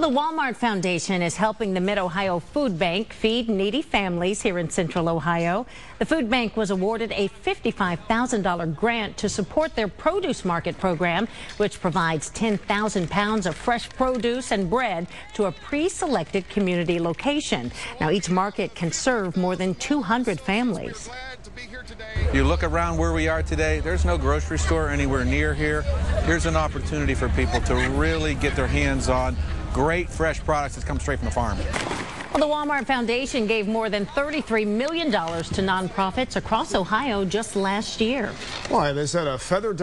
Well, the Walmart Foundation is helping the Mid-Ohio Food Bank feed needy families here in central Ohio. The food bank was awarded a $55,000 grant to support their produce market program, which provides 10,000 pounds of fresh produce and bread to a pre-selected community location. Now, each market can serve more than 200 families. You look around where we are today, there's no grocery store anywhere near here. Here's an opportunity for people to really get their hands on great fresh products that come straight from the farm. Well, the Walmart Foundation gave more than $33 million to nonprofits across Ohio just last year. Why, they said a feather